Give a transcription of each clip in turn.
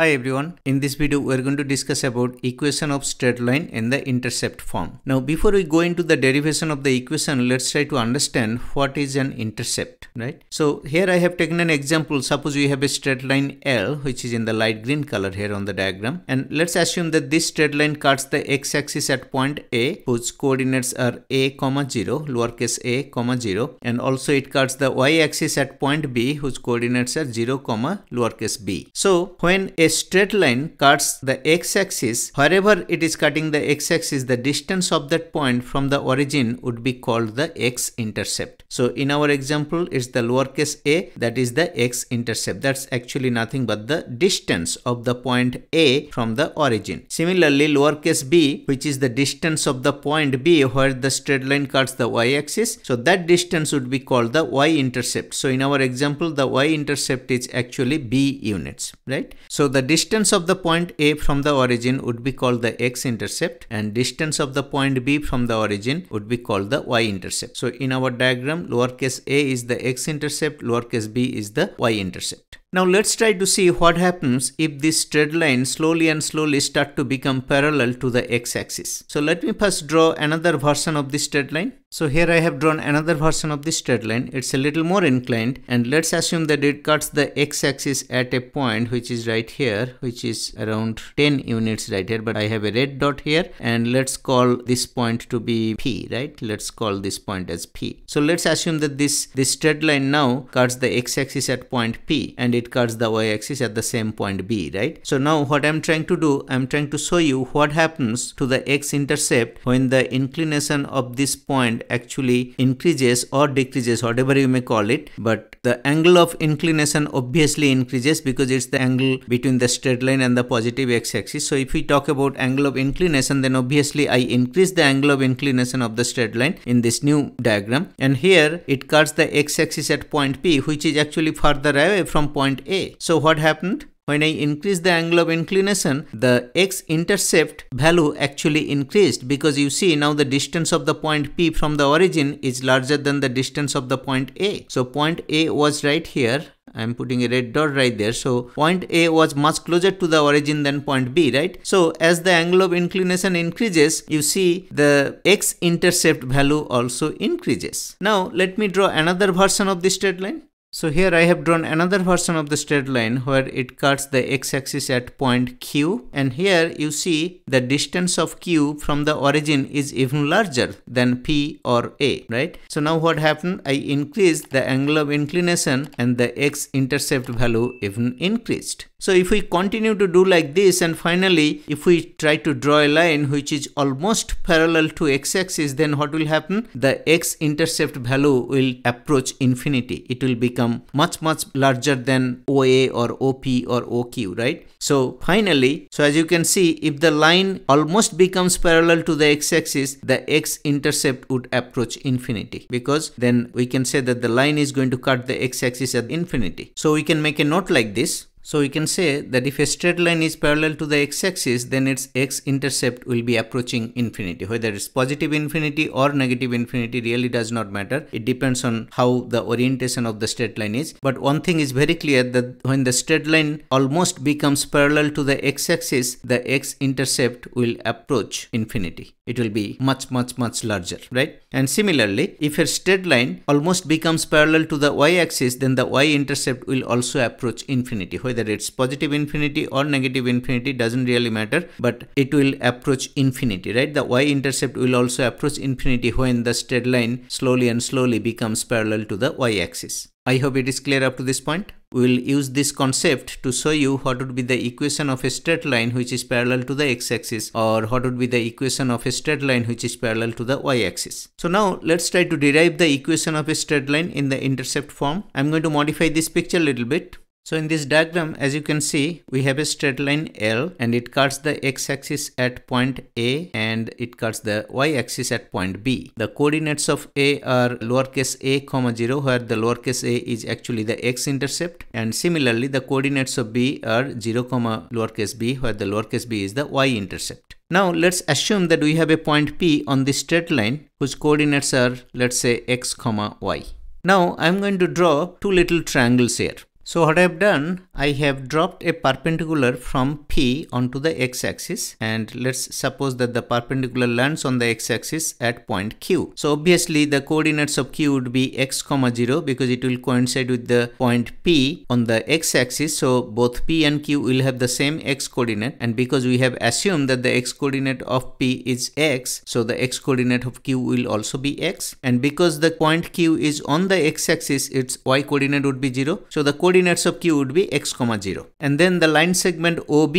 Hi everyone, in this video we are going to discuss about equation of straight line in the intercept form. Now before we go into the derivation of the equation, let's try to understand what is an intercept, right? So here I have taken an example, suppose we have a straight line L which is in the light green color here on the diagram and let's assume that this straight line cuts the x-axis at point A whose coordinates are a comma 0, lowercase a comma 0 and also it cuts the y-axis at point B whose coordinates are 0 comma lowercase b. So when a straight line cuts the x-axis, wherever it is cutting the x-axis, the distance of that point from the origin would be called the x-intercept. So in our example, it's the lowercase a, that is the x-intercept. That's actually nothing but the distance of the point A from the origin. Similarly, lowercase b, which is the distance of the point B where the straight line cuts the y-axis. So that distance would be called the y-intercept. So in our example, the y-intercept is actually b units, right? So the distance of the point A from the origin would be called the x-intercept and distance of the point B from the origin would be called the y-intercept. So in our diagram, lowercase a is the x-intercept, lowercase b is the y-intercept. Now let's try to see what happens if this straight line slowly and slowly start to become parallel to the x-axis. So let me first draw another version of this straight line. So here I have drawn another version of this straight line. It's a little more inclined and let's assume that it cuts the x-axis at a point which is right here which is around 10 units right here but I have a red dot here and let's call this point to be P right. Let's call this point as P. So let's assume that this, this straight line now cuts the x-axis at point P and it cuts the y-axis at the same point B right. So now what I'm trying to do I'm trying to show you what happens to the x-intercept when the inclination of this point actually increases or decreases whatever you may call it. But the angle of inclination obviously increases because it's the angle between the straight line and the positive x-axis so if we talk about angle of inclination then obviously I increase the angle of inclination of the straight line in this new diagram. And here it cuts the x-axis at point P which is actually further away from point A so what happened when I increase the angle of inclination, the x-intercept value actually increased because you see now the distance of the point P from the origin is larger than the distance of the point A. So point A was right here I'm putting a red dot right there. So point A was much closer to the origin than point B, right? So as the angle of inclination increases, you see the x-intercept value also increases. Now let me draw another version of this straight line. So here I have drawn another version of the straight line where it cuts the x-axis at point Q and here you see the distance of Q from the origin is even larger than P or A, right? So now what happened? I increased the angle of inclination and the x-intercept value even increased. So if we continue to do like this and finally if we try to draw a line which is almost parallel to x-axis then what will happen? The x-intercept value will approach infinity. It will become much much larger than OA or OP or OQ right. So finally so as you can see if the line almost becomes parallel to the x-axis the x-intercept would approach infinity because then we can say that the line is going to cut the x-axis at infinity. So we can make a note like this so we can say that if a straight line is parallel to the x-axis, then its x-intercept will be approaching infinity. Whether it's positive infinity or negative infinity really does not matter. It depends on how the orientation of the straight line is. But one thing is very clear that when the straight line almost becomes parallel to the x-axis, the x-intercept will approach infinity. It will be much, much, much larger, right? And similarly, if a straight line almost becomes parallel to the y-axis, then the y-intercept will also approach infinity whether it's positive infinity or negative infinity doesn't really matter but it will approach infinity right the y-intercept will also approach infinity when the straight line slowly and slowly becomes parallel to the y-axis I hope it is clear up to this point. We will use this concept to show you what would be the equation of a straight line which is parallel to the x-axis or what would be the equation of a straight line which is parallel to the y-axis. So now let's try to derive the equation of a straight line in the intercept form. I'm going to modify this picture a little bit. So in this diagram, as you can see, we have a straight line L and it cuts the x-axis at point A and it cuts the y-axis at point B. The coordinates of A are lowercase a comma 0 where the lowercase a is actually the x-intercept and similarly the coordinates of B are 0 comma lowercase b where the lowercase b is the y-intercept. Now let's assume that we have a point P on this straight line whose coordinates are let's say x comma y. Now I'm going to draw two little triangles here. So what I have done, I have dropped a perpendicular from P onto the x-axis and let's suppose that the perpendicular lands on the x-axis at point Q. So obviously the coordinates of Q would be x comma 0 because it will coincide with the point P on the x-axis. So both P and Q will have the same x coordinate and because we have assumed that the x coordinate of P is x, so the x coordinate of Q will also be x and because the point Q is on the x-axis, its y coordinate would be 0. So the coordinate coordinates of q would be x comma 0 and then the line segment OB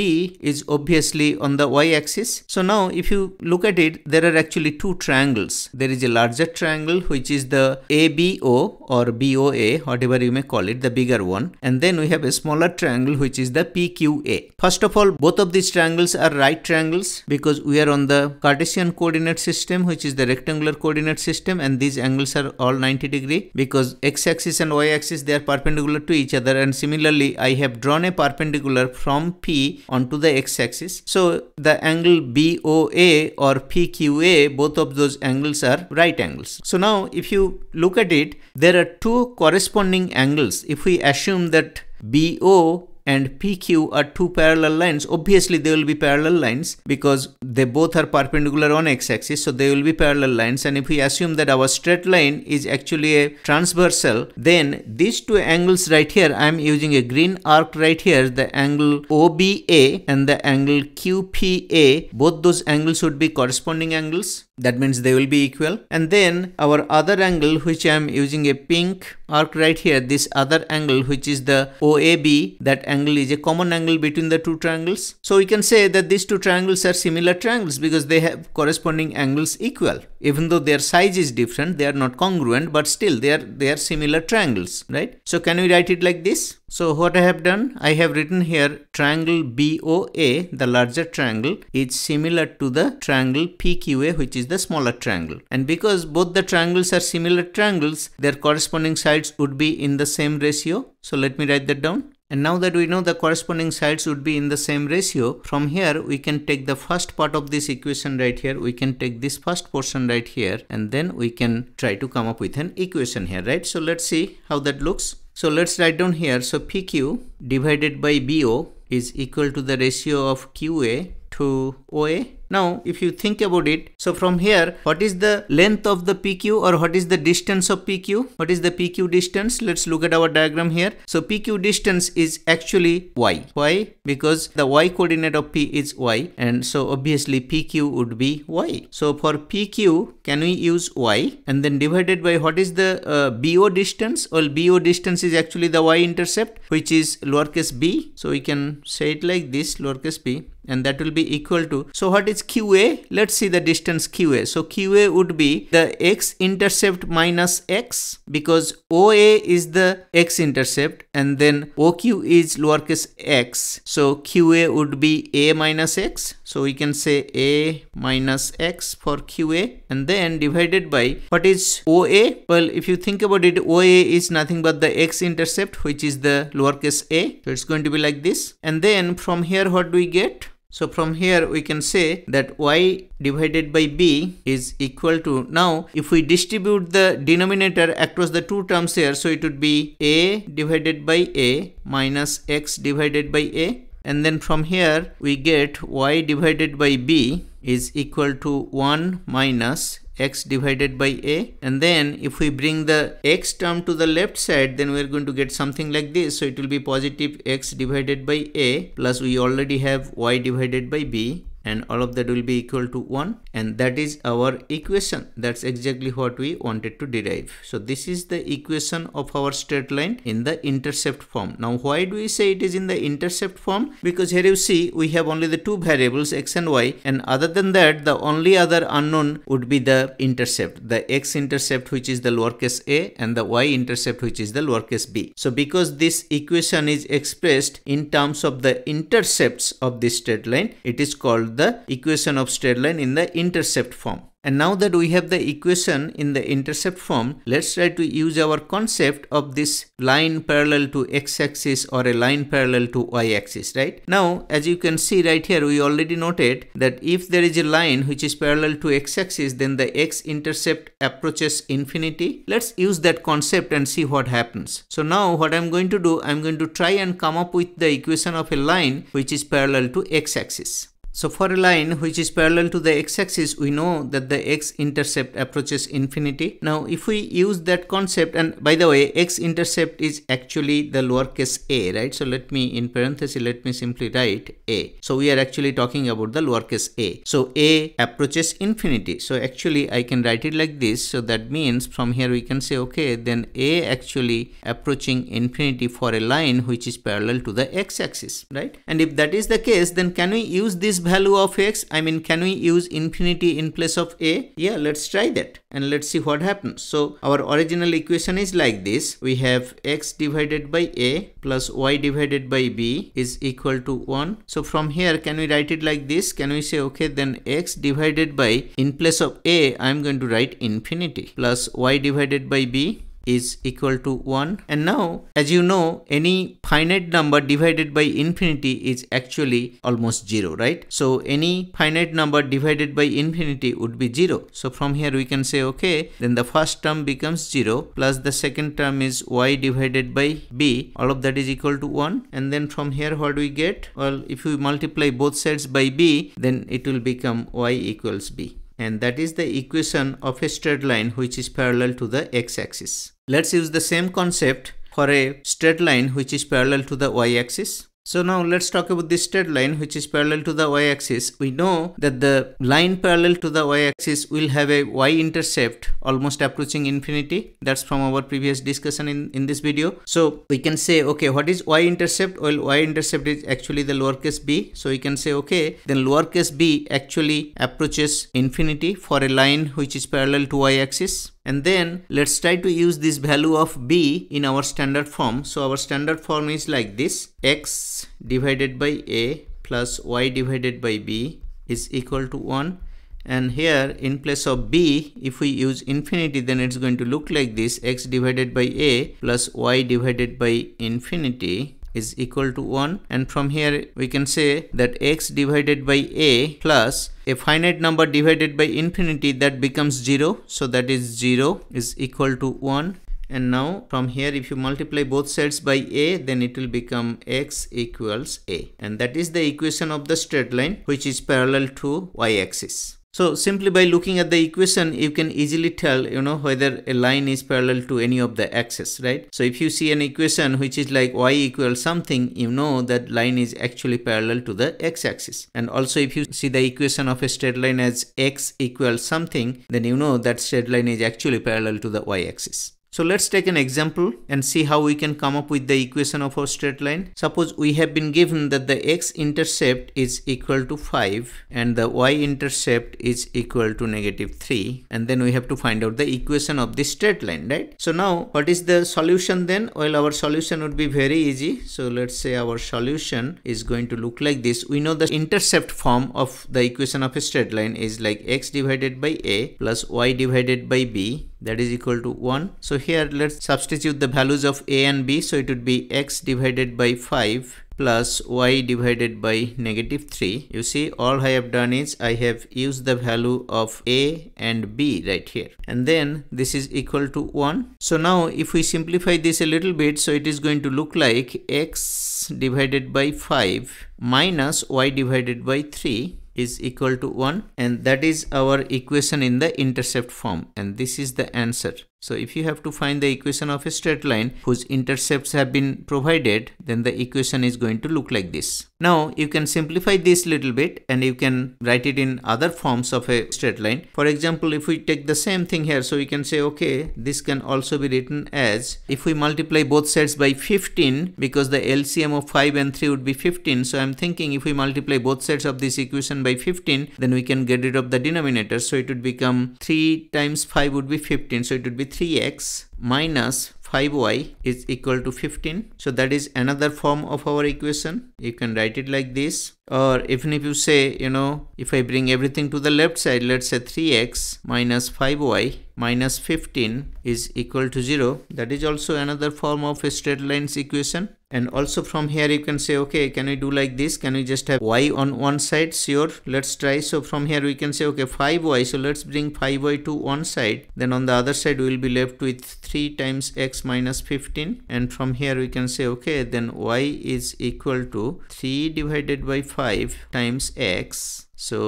is obviously on the y axis. So now if you look at it there are actually two triangles. There is a larger triangle which is the ABO or BOA whatever you may call it the bigger one and then we have a smaller triangle which is the PQA. First of all both of these triangles are right triangles because we are on the Cartesian coordinate system which is the rectangular coordinate system and these angles are all 90 degree because x axis and y axis they are perpendicular to each other and similarly I have drawn a perpendicular from P onto the x-axis. So the angle BOA or PQA both of those angles are right angles. So now if you look at it there are two corresponding angles. If we assume that BO and PQ are two parallel lines, obviously they will be parallel lines because they both are perpendicular on x-axis, so they will be parallel lines. And if we assume that our straight line is actually a transversal, then these two angles right here, I am using a green arc right here, the angle OBA and the angle QPA, both those angles would be corresponding angles. That means they will be equal. And then our other angle, which I am using a pink arc right here, this other angle, which is the OAB, that angle is a common angle between the two triangles. So we can say that these two triangles are similar triangles because they have corresponding angles equal. Even though their size is different, they are not congruent, but still they are, they are similar triangles, right? So can we write it like this? So what I have done, I have written here triangle BOA, the larger triangle, is similar to the triangle PQA, which is the smaller triangle. And because both the triangles are similar triangles, their corresponding sides would be in the same ratio. So let me write that down. And now that we know the corresponding sides would be in the same ratio, from here we can take the first part of this equation right here, we can take this first portion right here and then we can try to come up with an equation here, right? So let's see how that looks. So let's write down here. So PQ divided by BO is equal to the ratio of QA to OA now, if you think about it, so from here, what is the length of the PQ or what is the distance of PQ? What is the PQ distance? Let's look at our diagram here. So PQ distance is actually Y. Why? Because the Y coordinate of P is Y and so obviously PQ would be Y. So for PQ, can we use Y and then divided by what is the uh, BO distance? Well, BO distance is actually the Y intercept which is lowercase b. So we can say it like this lowercase b and that will be equal to so what is QA? Let's see the distance QA. So QA would be the x intercept minus x because OA is the x intercept and then OQ is lowercase x. So QA would be A minus x. So we can say A minus x for QA and then divided by what is OA? Well, if you think about it, OA is nothing but the x intercept which is the lowercase a. So it's going to be like this. And then from here what do we get? So from here we can say that y divided by b is equal to, now if we distribute the denominator across the two terms here, so it would be a divided by a minus x divided by a and then from here we get y divided by b is equal to 1 minus x divided by a. And then if we bring the x term to the left side then we're going to get something like this. So it will be positive x divided by a plus we already have y divided by b and all of that will be equal to 1 and that is our equation. That's exactly what we wanted to derive. So this is the equation of our straight line in the intercept form. Now why do we say it is in the intercept form? Because here you see we have only the two variables x and y. And other than that the only other unknown would be the intercept. The x intercept which is the lowercase a and the y intercept which is the lowercase b. So because this equation is expressed in terms of the intercepts of this straight line it is called the equation of straight line in the intercept form. And now that we have the equation in the intercept form, let's try to use our concept of this line parallel to x-axis or a line parallel to y-axis, right? Now, as you can see right here, we already noted that if there is a line which is parallel to x-axis, then the x-intercept approaches infinity. Let's use that concept and see what happens. So now what I'm going to do, I'm going to try and come up with the equation of a line which is parallel to x-axis. So for a line which is parallel to the x-axis, we know that the x-intercept approaches infinity. Now if we use that concept, and by the way, x-intercept is actually the lowercase a, right? So let me, in parenthesis, let me simply write a. So we are actually talking about the lowercase a. So a approaches infinity. So actually I can write it like this. So that means from here we can say, okay, then a actually approaching infinity for a line which is parallel to the x-axis, right? And if that is the case, then can we use this value of x i mean can we use infinity in place of a? Yeah let's try that. And let's see what happens. So our original equation is like this. We have x divided by a plus y divided by b is equal to 1 so from here can we write it like this? Can we say okay then x divided by in place of a i'm going to write infinity plus y divided by b is equal to 1 and now as you know any finite number divided by infinity is actually almost 0 right? So any finite number divided by infinity would be 0 so from here we can say okay then the first term becomes 0 plus the second term is y divided by b. All of that is equal to 1 and then from here what do we get? Well if we multiply both sides by b then it will become y equals b and that is the equation of a straight line which is parallel to the x-axis. Let's use the same concept for a straight line which is parallel to the y-axis. So now let's talk about this straight line which is parallel to the y-axis. We know that the line parallel to the y-axis will have a y-intercept almost approaching infinity. That's from our previous discussion in, in this video. So we can say, okay, what is y-intercept? Well, y-intercept is actually the lowercase b. So we can say, okay, then lowercase b actually approaches infinity for a line which is parallel to y-axis and then let's try to use this value of b in our standard form. So our standard form is like this. X divided by a plus y divided by b is equal to 1 and here in place of b if we use infinity then it's going to look like this. X divided by a plus y divided by infinity is equal to 1 and from here we can say that x divided by a plus a finite number divided by infinity that becomes 0 so that is 0 is equal to 1 and now from here if you multiply both sides by a then it will become x equals a. And that is the equation of the straight line which is parallel to y-axis so simply by looking at the equation, you can easily tell, you know, whether a line is parallel to any of the axes, right? So if you see an equation which is like y equals something, you know that line is actually parallel to the x-axis. And also if you see the equation of a straight line as x equals something, then you know that straight line is actually parallel to the y-axis. So let's take an example and see how we can come up with the equation of our straight line. Suppose we have been given that the x-intercept is equal to 5 and the y-intercept is equal to negative 3 and then we have to find out the equation of this straight line, right? So now what is the solution then? Well, our solution would be very easy. So let's say our solution is going to look like this. We know the intercept form of the equation of a straight line is like x divided by a plus y divided by b that is equal to 1. So here let's substitute the values of a and b. So it would be x divided by 5 plus y divided by negative 3. You see all I have done is I have used the value of a and b right here and then this is equal to 1. So now if we simplify this a little bit so it is going to look like x divided by 5 minus y divided by 3 is equal to 1 and that is our equation in the intercept form and this is the answer so if you have to find the equation of a straight line whose intercepts have been provided, then the equation is going to look like this. Now you can simplify this little bit and you can write it in other forms of a straight line. For example, if we take the same thing here, so we can say, okay, this can also be written as if we multiply both sides by 15 because the LCM of 5 and 3 would be 15. So I'm thinking if we multiply both sides of this equation by 15, then we can get rid of the denominator. So it would become 3 times 5 would be 15. So it would be 3x minus 5y is equal to 15 so that is another form of our equation. You can write it like this or even if you say you know if I bring everything to the left side let's say 3x minus 5y minus 15 is equal to 0 that is also another form of a straight lines equation. And also from here you can say okay can we do like this? Can we just have y on one side? Sure let's try. So from here we can say okay 5y so let's bring 5y to one side. Then on the other side we will be left with 3 times x minus 15 and from here we can say okay then y is equal to 3 divided by 5 times x. So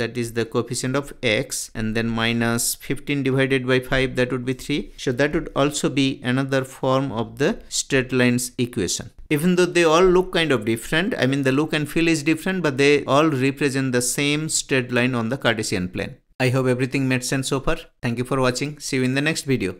that is the coefficient of x and then minus 15 divided by 5 that would be 3 so that would also be another form of the straight lines equation. Even though they all look kind of different i mean the look and feel is different but they all represent the same straight line on the cartesian plane. I hope everything made sense so far. Thank you for watching. See you in the next video